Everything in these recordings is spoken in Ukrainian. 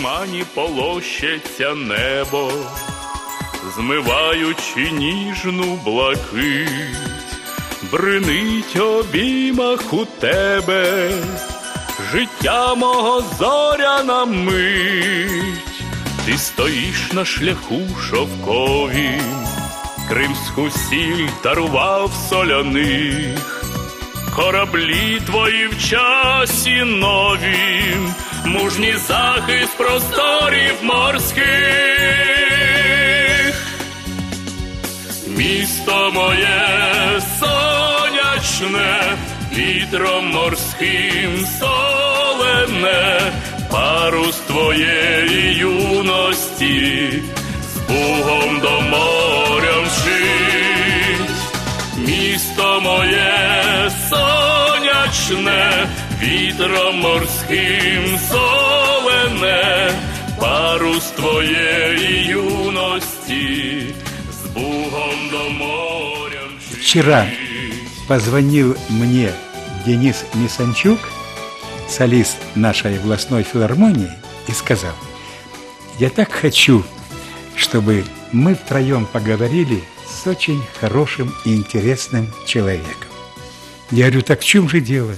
в лимані полощеться небо, змиваючи ніжну блакить, бринить обіймах у тебе, життя мого зоряна мить, ти стоїш на шляху шовковім, кримську сіль дарував соляних. Кораблі твої в часі новім, мужній захист просторів морських, місто моє сонячне, вітром морським солене, парус твоєї юності, з Бугом до моря мчить, місто моє сонячне, вітром морським солене, парус твоєї юності, з Бугом до моря мчить. Вчера позвонил мне Денис Мисанчук, солист нашей областной филармонии, и сказал, я так хочу, чтобы мы втроем поговорили с очень хорошим и интересным человеком. Я говорю, так в чем же дело?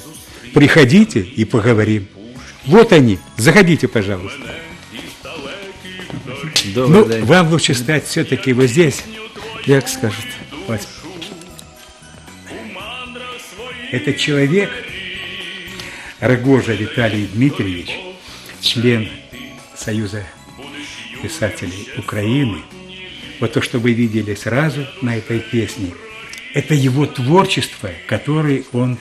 Приходите и поговорим. Вот они, заходите, пожалуйста. Добрий Ну, день. вам лучше стать все-таки вот здесь. Як скажете? Вот. Это человек, Рогожа Виталий Дмитриевич, член Союза писателей Украины. Вот то, что вы видели сразу на этой песне, это его творчество, которое он,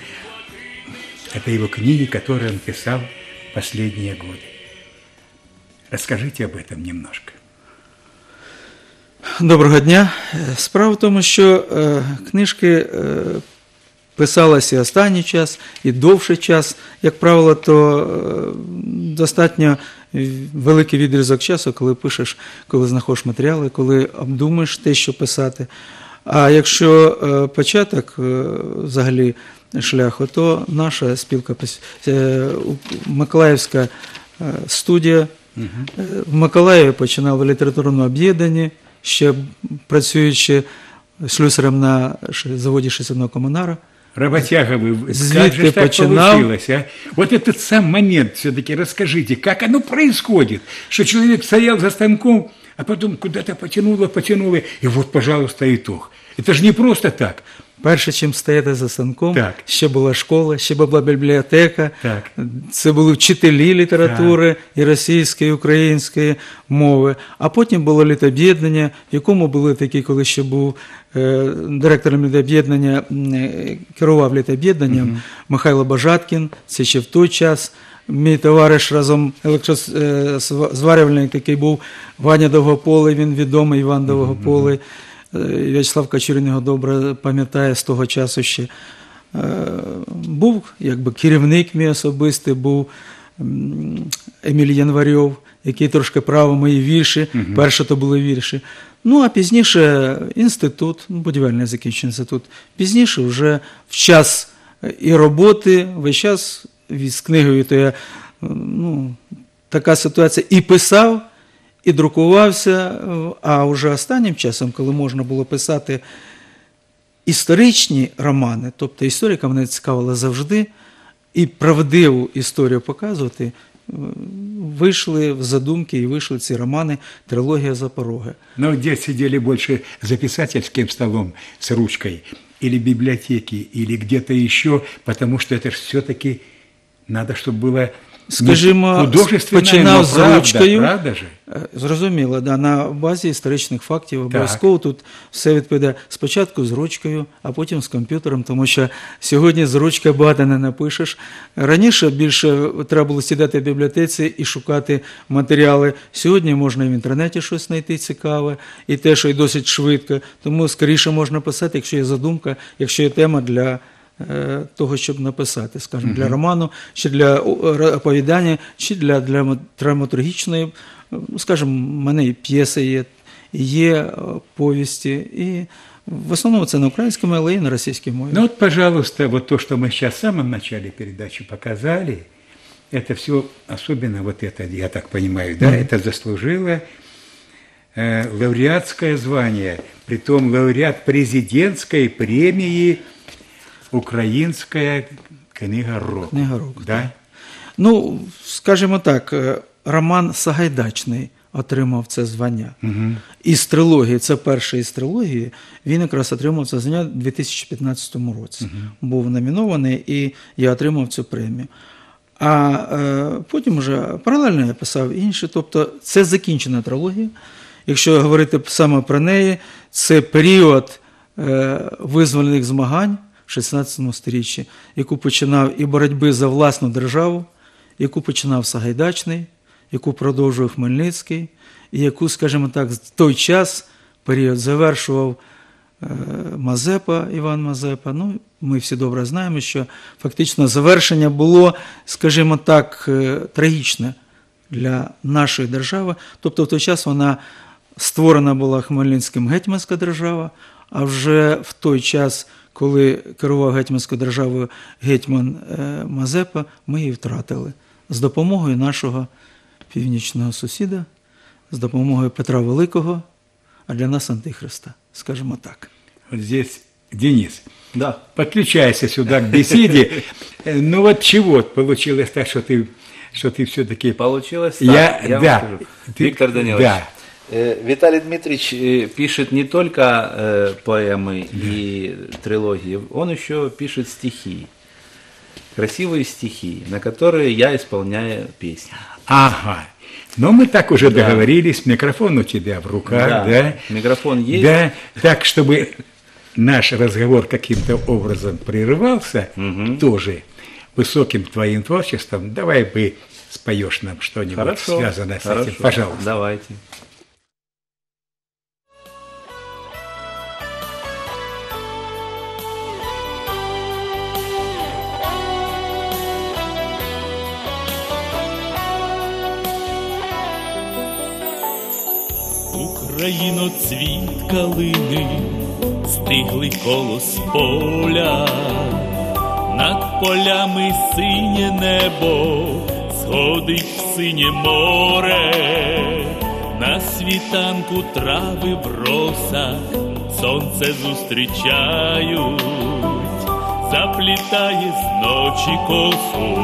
это его книги, которые он писал последние годы. Расскажите об этом немножко. Доброго дня. Е, Справа в тому, що е, книжки е, писалися і останній час, і довший час. Як правило, то е, достатньо великий відрізок часу, коли пишеш, коли знаходиш матеріали, коли обдумаєш те, що писати. А якщо е, початок е, взагалі шляху, то наша спілка е, Миколаївська студія в Миколаєві починав в літературному об'єднанні, ще працюючи слюсарем на заводі шестерного комунара. Работяга вы, как же так починав? получилось, а? Вот этот сам момент все-таки расскажите, как оно происходит, что человек стоял за станком, а потом куда-то потянуло, потянуло, и вот, пожалуйста, итог. Это же не просто так. Перше, чим стояти за станком, Так. ще була школа, ще була бібліотека, Так. це були вчителі літератури і російської, і української мови. А потім було літоб'єднання, в якому були такі, коли ще був е, директором літоб'єднання, е, керував літоб'єднанням Михайло Бажаткін, це ще в той час. Мій товариш разом електрозварювальник такий був Ваня Довгополий, він відомий Іван Довгополий. Е, В'ячеслав Качурин його добре пам'ятає з того часу ще. Е, Був якби керівник мій особистий, був Еміль Январьов, який трошки правив мої вірші. Перше то були вірші. Ну, а пізніше інститут, ну, будівельний закінчив інститут. Пізніше вже в час е, і роботи, весь час з книгою, то я ну, така ситуація і писав, і друкувався. А вже останнім часом, коли можна було писати історичні романи, тобто історика мене цікавила завжди, і правдиву історію показувати, вийшли в задумки і вийшли ці романи Трилогія Запороги. Но где сидели больше за писательским столом с ручкой, или библиотеки, или где-то еще, потому что это все-таки надо, чтобы было не Скажімо, починав з ручкою. правда же? Е, Зрозуміло, да, на базі історичних фактів обов'язково тут все відповідає спочатку з ручкою, а потім з комп'ютером, тому що сьогодні з ручкою багато не напишеш. Раніше більше треба було сідати в бібліотеці і шукати матеріали. Сьогодні можна і в інтернеті щось знайти цікаве, і те, що й досить швидко. Тому скоріше можна писати, якщо є задумка, якщо є тема для. е, Того, щоб написати, скажімо, для роману, чи для о, р- оповідання, чи для, для драматургічної ну, скажімо, в мене і п'єси є, є е, повісті, і в основному це на українському, але і на російській мові. Ну вот, пожалуйста, вот то, что мы сейчас в самом начале передачи показали, это все, особенно вот это, я так понимаю, да, это заслужило э, лауреатское звание, притом лауреат президентской премии «Украинская книга року». Книга року, Да? Ну, скажімо так, е, Роман Сагайдачний отримав це звання. Із трилогії, це перший із трилогії, він якраз отримав це звання у 2015 році. Був номінований і я отримав цю премію. А е, потім вже паралельно я писав інші. Тобто це закінчена трилогія. Якщо говорити саме про неї, це період е, визвольних змагань 16 сторіччі, яку починав і боротьби за власну державу, яку починав Сагайдачний, яку продовжував Хмельницький, і яку, скажімо так, в той час період завершував е, Мазепа, Іван Мазепа. Ну, ми всі добре знаємо, що фактично завершення було, скажімо так, е, трагічне для нашої держави. Тобто в той час вона створена була Хмельницьким гетьманська держава, а вже в той час, коли керував гетьманською державою гетьман е, Мазепа, ми її втратили з допомогою нашого північного сусіда, з допомогою Петра Великого, а для нас Антихриста, скажімо так. Вот здесь Денис. Да. Подключайся сюда к беседе. Э, Ну вот чего получилось так, что ты, что ты все-таки... Получилось так, Я- я, да. вам скажу. Ты- Виктор Данилович, да. Э, Виталий Дмитриевич э, пишет не только э, поэмы и трилогии, он еще пишет стихи. Красивые стихи, на которые я исполняю песни. Ага. Но мы так уже договорились, микрофон у тебя в руках, Да. да? Микрофон есть. Да, так, чтобы наш разговор каким-то образом прерывался, тоже высоким твоим творчеством, давай бы споешь нам что-нибудь Хорошо. связанное с хорошо. этим, пожалуйста. Давайте. Україно, цвіт калини, стиглий колос поля, над полями синє небо, сходить в синє море, на світанку трави в росах, сонце зустрічають, заплітає з ночі косу,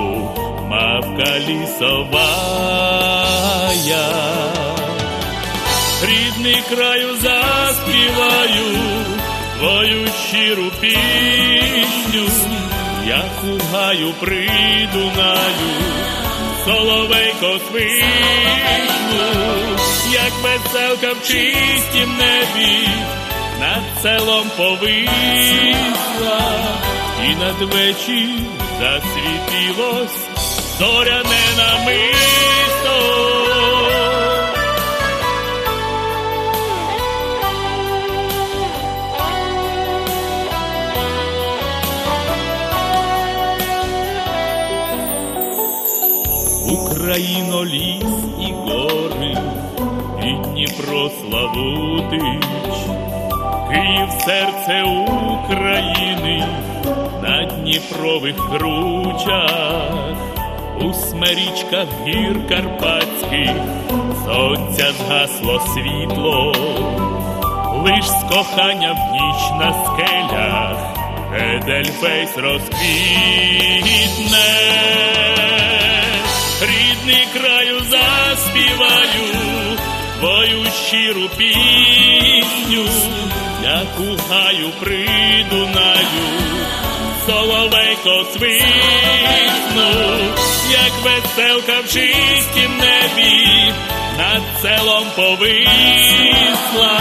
мавка лісовая. Рідний краю заспіваю твою щиру пісню, як у гаю придунаю, соловейко свистну, як веселка в чистім небі, над селом повисла, і надвечір засвітилось зоряне намисто. Київ серце України на Дніпрових кручах, у смерічках гір Карпатських сонця згасло світло, лиш з кохання в ніч на скелях, Едельфейс розквітне. Рідний краю заспіваю твою щиру пісню, як у гаю придунаю, соловейко свисну, як веселка в чистім небі, над селом повисла,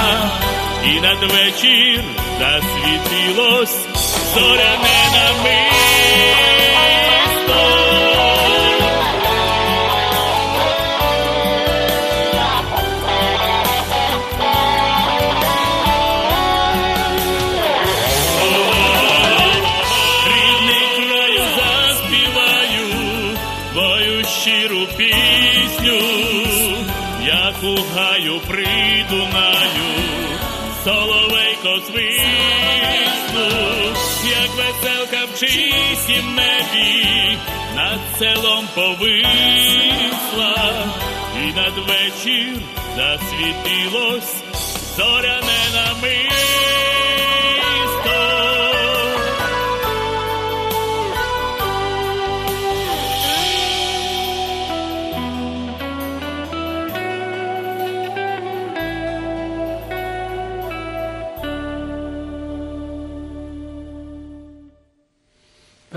і надвечір засвітилось зоряне намисто. Чистім небі, над селом повисла, і надвечір засвітилось зоряне намисто.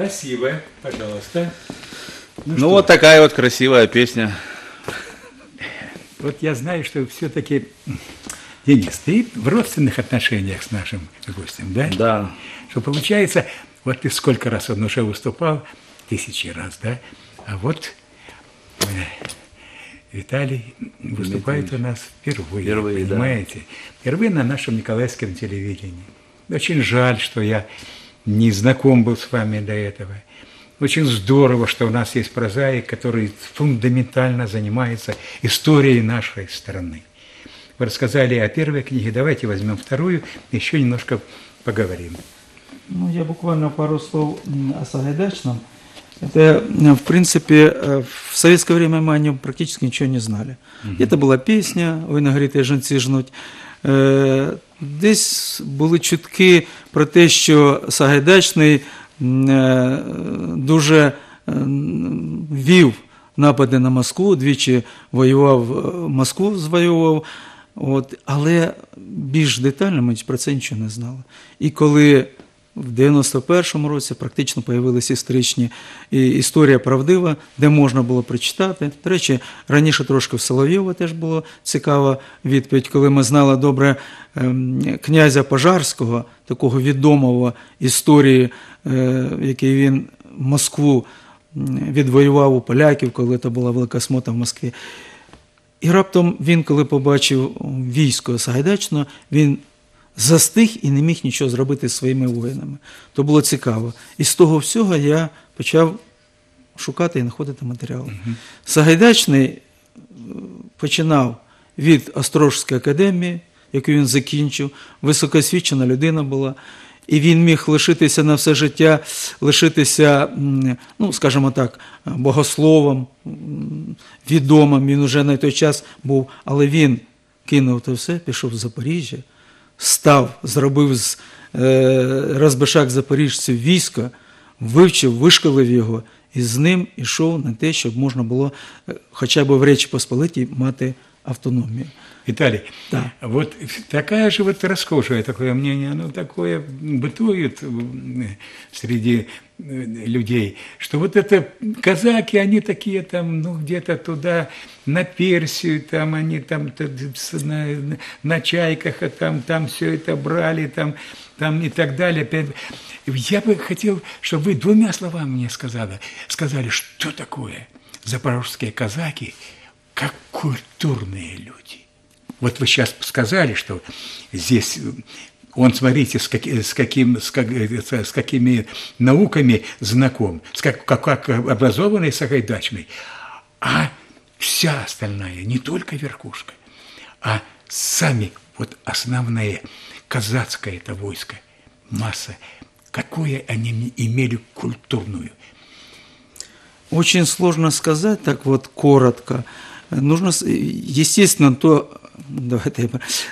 Спасибо, пожалуйста. Ну, вот такая вот красивая песня. Вот я знаю, что все-таки, Денис, ты в родственных отношениях с нашим гостем, да? Да. Что получается, вот ты сколько раз он уже выступал, тысячи раз, да? А вот э, Виталий выступает у нас впервые, Впервые, да. понимаете? Впервые на нашем Николаевском телевидении. Очень жаль, что я не знаком был с вами до этого. Очень здорово, что у нас есть прозаик, который фундаментально занимается историей нашей страны. Вы рассказали о первой книге, давайте возьмем вторую, еще немножко поговорим. Ну, я буквально пару слов м, о Сагайдачном. Это, м, в принципе, э, в советское время мы о нем практически ничего не знали. Это была пісня «Ой, нагріте жінці жнуть». Е, Десь були чутки про те, що Сагайдачний е, дуже е, вів напади на Москву, двічі воював, Москву звоював. От, але більш детально ми про це нічого не знали. І коли в 91-му році практично появилися історичні історія правдива, де можна було прочитати. До речі, раніше трошки в Соловйова теж було цікава відповідь, коли ми знали добре ем, князя Пожарського, такого відомого історії, е, який він Москву відвоював у поляків, коли це була велика смота в Москві. І раптом він, коли побачив військо Сагайдачного, він застиг і не міг нічого зробити зі своїми воїнами. То було цікаво. І з того всього я почав шукати і знаходити матеріал. Сагайдачний е, починав від Острожської академії, яку він закінчив, високосвідчена людина була. І він міг лишитися на все життя, лишитися, ну, скажімо так, богословом, відомим. Він уже на той час був, але він кинув те все, пішов в Запоріжжя, став, зробив з е, Розбишак запоріжців військо, вивчив, вишколив його, і з ним ішов на те, щоб можна було е, хоча б в Речі Посполитій мати автономію. Виталий, Да. вот такая же вот расхожее такое мнение, оно такое бытует среди людей, что вот это казаки, они такие там, ну, где-то туда, на Персию, там они там на, на чайках, а там, там все это брали, там, там и так далее. Я бы хотел, чтобы вы двумя словами мне сказали, сказали, что такое запорожские казаки, как культурные люди. Вот вы сейчас сказали, что здесь э, он, смотрите, с, каки- с, каким, с, как- с- какими науками знаком, с как, как, как образованный Сагайдачный, а вся остальная, не только верхушка, а сами вот основные казацкое это войско, масса, какое они имели культурную. Очень сложно сказать так вот коротко. Нужно, естественно, то, давайте,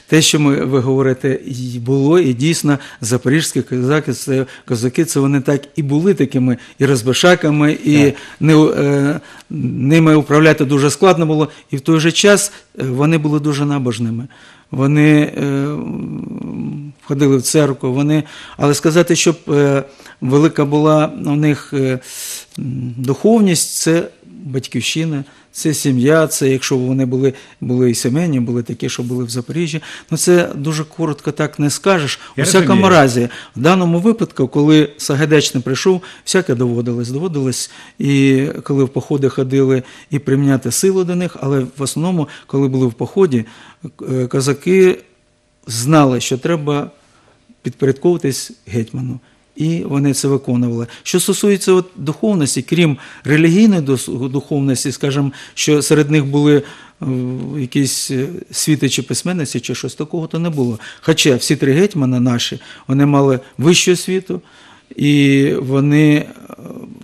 те, що ми, ви говорите, і було, і дійсно запорізькі козаки, це, козаки, це вони так і були такими і розбишаками, і Так. не, е, ними управляти дуже складно було, і в той же час е, вони були дуже набожними. Вони е, м, входили в церкву, вони, але сказати, щоб е, велика була у них е, духовність, це батьківщина, це сім'я, це якщо вони були, були і сімейні, були такі, що були в Запоріжжі. Ну це дуже коротко так не скажеш. Я У всякому розумію. разі, в даному випадку, коли Сагайдач не прийшов, всяке доводилось. Доводилось і коли в походи ходили, і приміняти силу до них, але в основному, коли були в поході, е, козаки знали, що треба підпорядковуватись гетьману. І вони це виконували. Що стосується от духовності, крім релігійної духовності, скажімо, що серед них були е, якісь е, світичі письменниці чи щось такого, то не було. Хоча всі три гетьмана наші вони мали вищу освіту, і вони е,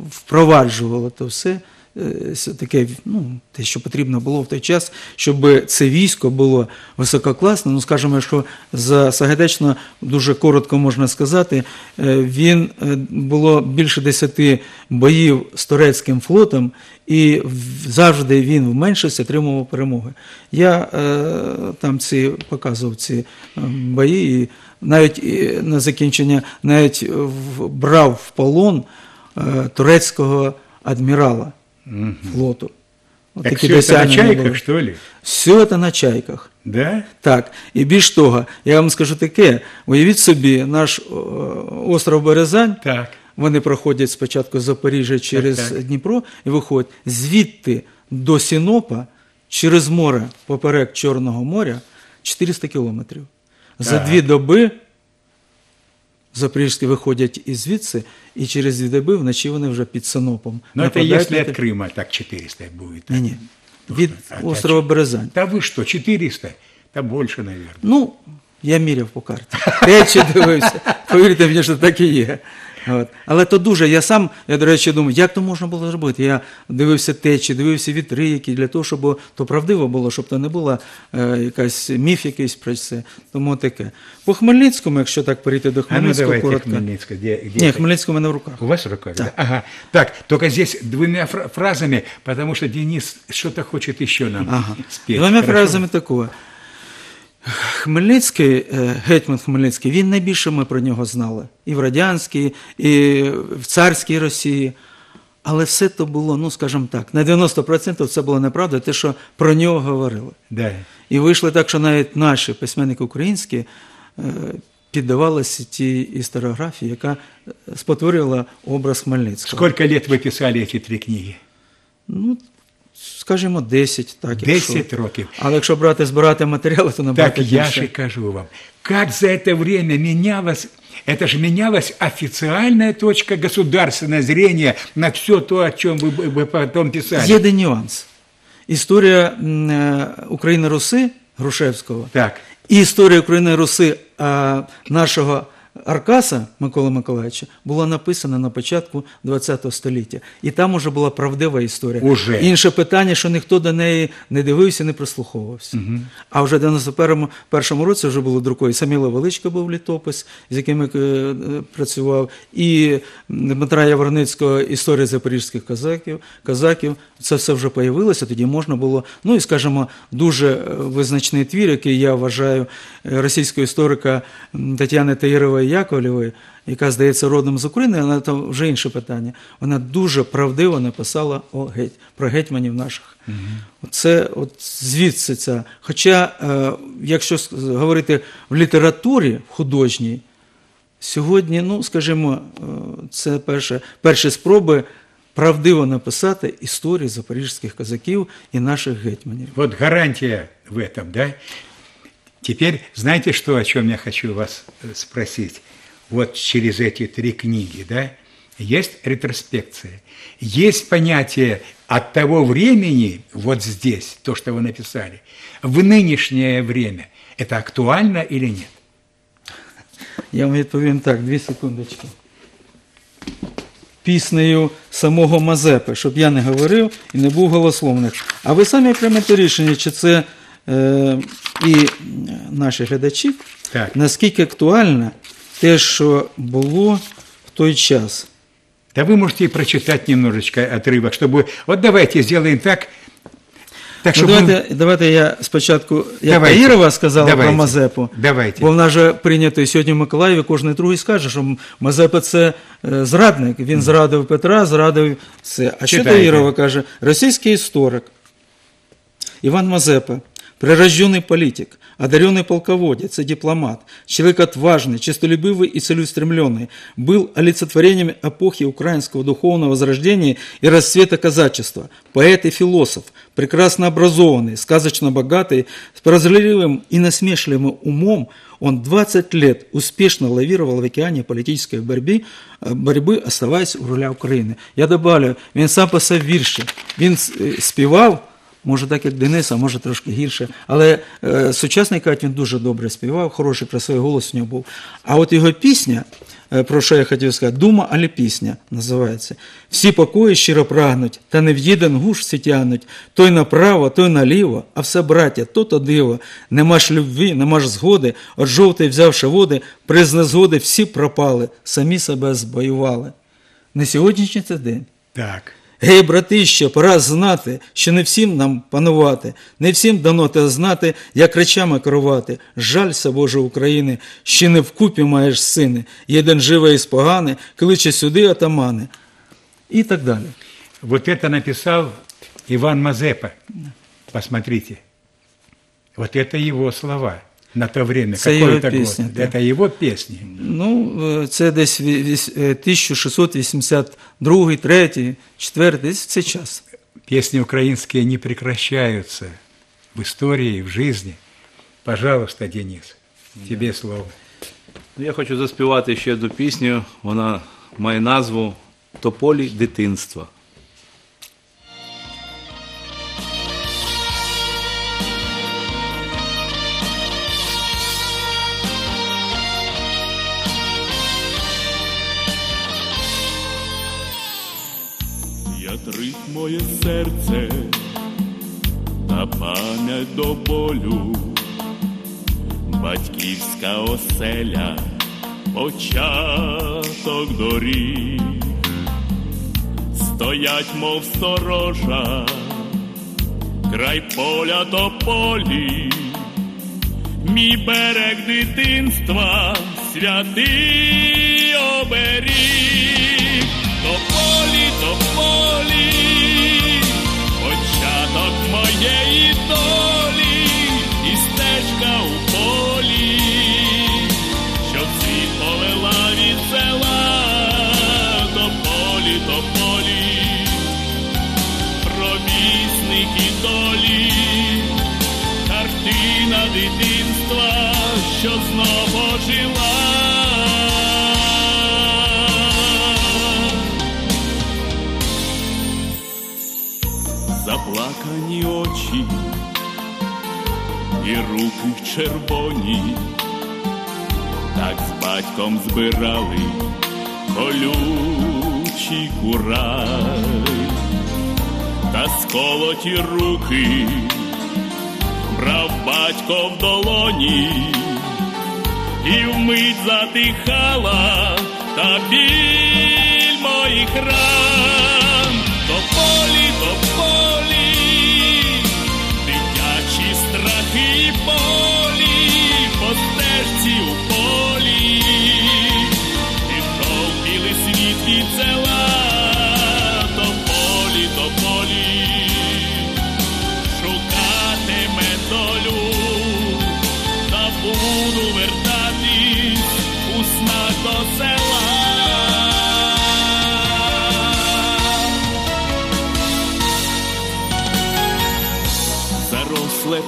впроваджували то все. Е, Таке, ну, те, що потрібно було в той час, щоб це військо було висококласне. Ну, скажімо, що за Сагайдачно дуже коротко можна сказати, е, він е, було більше десяти боїв з турецьким флотом, і завжди він в меншості отримував перемоги. Я там ці показував ці е, бої, і навіть на закінчення навіть брав в полон турецького адмірала флоту. От Так все это на чайках, були. что ли? Все це на чайках. Да? Так, і більш того, я вам скажу таке: уявіть собі, наш остров Березань, Так. вони проходять спочатку з Запоріжжя через так. Дніпро і виходять звідти до Сінопа через море поперек Чорного моря 400 кілометрів. За Так. дві доби запоріжські виходять і звідси, і через дві доби вночі вони вже під Синопом. Но это Нападають если на от те- Крыма так 400 будет. Ні, ні. Від А, острова так. Березань. Да вы что, 400? Да больше, наверное. Ну, я міряв по карті. Течі дивився. Повірте мені, що так і є. От. Але то дуже, я сам, я, до речі, думаю, як то можна було зробити? Я дивився течі, дивився вітри, які для того, щоб то правдиво було, щоб то не було е, якась міф якийсь про це. Тому таке. По Хмельницькому, якщо так перейти до А ну Хмельницького коротко. Хмельницкая. Где, где Ні. Хмельницького в мене в руках. У вас в руках? Да. Ага. Так, только здесь двумя фразами, потому что Денис что-то хочет еще нам Ага. спеть. Двома Хорошо? фразами такого. Хмельницький, е, гетьман Хмельницький, він найбільше ми про нього знали. І в радянській, і в царській Росії. Але все то було, ну скажімо так, на 90% це було неправда, те, що про нього говорили. Да. І вийшло так, що навіть наші письменники українські е, піддавалися тій історіографії, яка е, спотворювала образ Хмельницького. Сколько лет вы писали эти три книги? Ну, скажімо, 10, так. 10 якщо. років. Але якщо брати, збирати матеріали, то набагато Так я більше. же кажу вам, как за это время менялось, это же менялась официальная точка, государственное зрение на все то, о чем вы, бы- вы потом писали. Є один нюанс. Історія м, е, України Руси Грушевського Так. і історія України Руси а, нашого Аркаса Миколи Миколаївича була написана на початку ХХ століття. І там уже була правдива історія. Уже. Інше питання, що ніхто до неї не дивився, не прислуховувався. А вже в 91-му першому році вже було друкою. Саміла Величка був літопис, з яким я е, працював, і Дмитра Яворницького історія запорізьких козаків. козаків. Це все вже появилося, тоді можна було. Ну і скажімо, дуже е, визначний твір, який я вважаю е, російського історика Тетяни Таїрової Яковлєвої, яка здається родом з України, але це вже інше питання. Вона дуже правдиво написала о геть, про гетьманів наших. Це от звідси ця. Хоча, е, якщо говорити в літературі в художній, сьогодні, ну скажімо, е, це перше, перші спроби правдиво написати історії запорізьких козаків і наших гетьманів. Вот гарантия в этом, да? Теперь, знаете, что, о чем я хочу вас э, спросить? Вот через эти три книги, да? Есть ретроспекция, есть понятие от того времени, вот здесь, то, что вы написали, в нынешнее время. Это актуально или нет? Я вам відповім так, дві секундочки. Піснею самого Мазепи, щоб я не говорив і не був голословних. А ви самі приймете рішення, чи це е, і е, наші глядачі, Так. наскільки актуально те, що було в той час. Да вы можете и прочитать немножечко отрывок, чтобы... Вот давайте сделаем так, так Ну, чтобы... давайте, давайте я спочатку, як Давайте. Таїрова сказала Давайте. про Мазепу, Давайте. бо вона же прийнято і сьогодні в Миколаєві кожен другий скаже, що Мазепа це е, зрадник. Він зрадив Петра, зрадив все. А що Читайте. Таїрова каже? Російський історик Иван Мазепа, прирожденный политик, одаренный полководец и дипломат, человек отважный, честолюбивый и целеустремленный, был олицетворением эпохи украинского духовного возрождения и расцвета казачества, поэт и философ, прекрасно образованный, сказочно богатый, с прозорливым и насмешливым умом, он 20 лет успешно лавировал в океане политической борьбы, э, борьбы, оставаясь у руля України. Я добавлю, він сам писав вірші, він е, співав, Може, так як Денис, а може трошки гірше. Але е, сучасний Кать він дуже добре співав, хороший, красивий голос у нього був. А от його пісня, е, про що я хотів сказати, дума, але пісня називається. Всі покої щиро прагнуть, та не в єдин гуш всі тягнуть. Той направо, той наліво, а все браття, то то диво. Нема ж любві, нема ж згоди, от жовтий взявши води, приз незгоди всі пропали, самі себе збоювали. Не сьогоднішній це день. Так. Гей, братище, пора знати, що не всім нам панувати, не всім дано те знати, як речами керувати. Жалься, Боже України, що не вкупі маєш сини, єдин живе і спогане, кличе сюди отамани. І так далі. Вот это написал Иван Мазепа. Посмотрите. Вот это его слова на то время. Это Какой его это песня, год? да. Это его песни. Ну, е, це десь ві- віс- е, 1682, 3, 4, десь в цей час. Песни украинские не прекращаются в истории, в жизни. Пожалуйста, Денис, тебе слово. Я хочу заспівати ще одну пісню. Вона має назву Тополі дитинства. Серце та пам'ять до болю, батьківська оселя, початок доріг, стоять, мов сторожа, край поля то полі, мій берег дитинства, святий оберіг, початок моєї Заплакані очі і руки червоні, так з батьком збирали колючий курай. Та сколоті руки брав батько в долоні, і вмить затихала та біль моїх ран,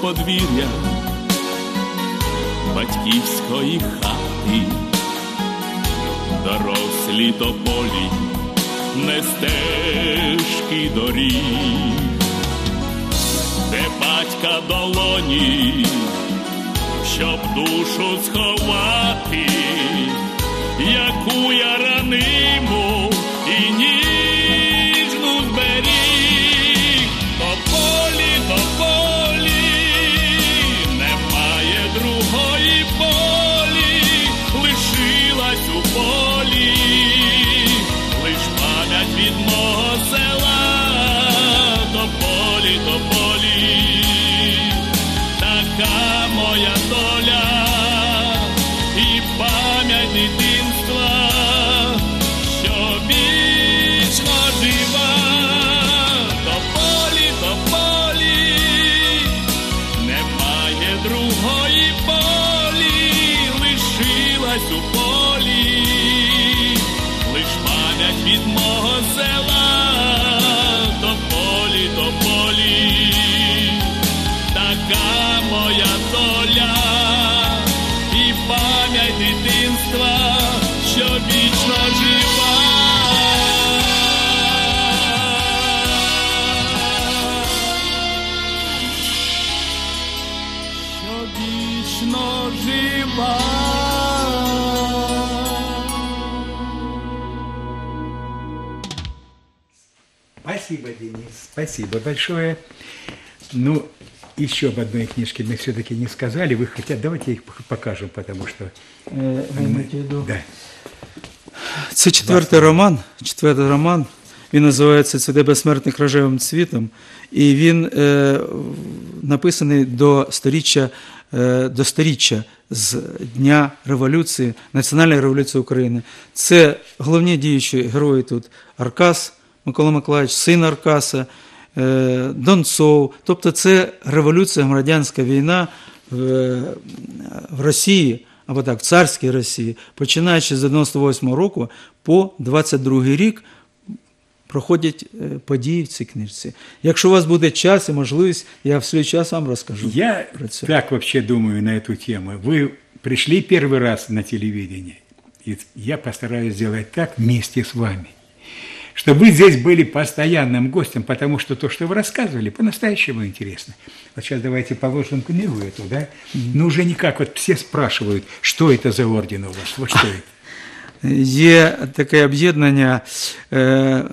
подвір'я батьківської хати, дорослі тополі, не стежки доріг де батька долоні, щоб душу сховати, яку я раниму і ніжну жива. Спасибо, Денис, спасибо большое. Ну, еще об одной книжке мы все-таки не сказали. Вы хотя давайте их покажем, потому что... Э. Да. Це четвертий роман. Четвертий роман. Він називається «Цвіте безсмертних рожевим цвітом, і він е, написаний до сторіччя до сторіччя з Дня революції, Національної революції України. Це головні діючі герої тут Аркас Микола Миколаївич, син Аркаса, е, Донцов. Тобто це революція, громадянська війна в, Росії, або так, в царській Росії, починаючи з 98 року по 22 рік проходять е, події в цій книжці. Якщо у вас буде час і можливість, я в свій час вам розкажу Я про це. так вообще думаю на эту тему. Вы пришли первый раз на телевидение, и я постараюсь сделать так вместе с вами, чтобы вы здесь были постоянным гостем, потому что то, что вы рассказывали, по-настоящему интересно. Вот сейчас давайте положим книгу эту, да? Ну, уже никак, вот все спрашивают, что это за орден у вас, вот что это. Є таке об'єднання е,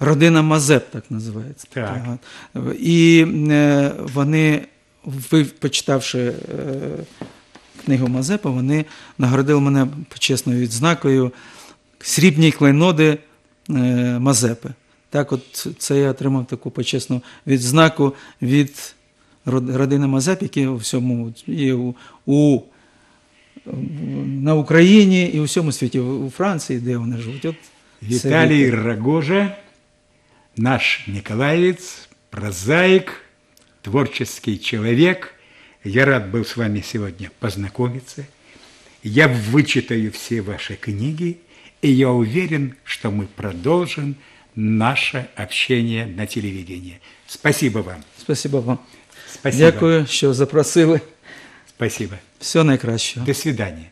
родина Мазеп, так називається. Так. І е, вони, ви, почитавши е, книгу Мазепа, вони нагородили мене почесною відзнакою срібні клейноди Мазепи. Так, от це я отримав таку почесну відзнаку від родини Мазеп, які у всьому є у, у на Україні і у всьому світі, у Франції, де вони живуть. От це Виталий Віталій. Рогожа, наш николаевец, прозаик, творческий человек. Я рад был с вами сегодня познакомиться. Я вычитаю все ваши книги, и я уверен, что мы продолжим наше общение на телевидении. Спасибо вам. Спасибо вам. Спасибо. Дякую, що запросили. Спасибо. Все наикращего. До свидания.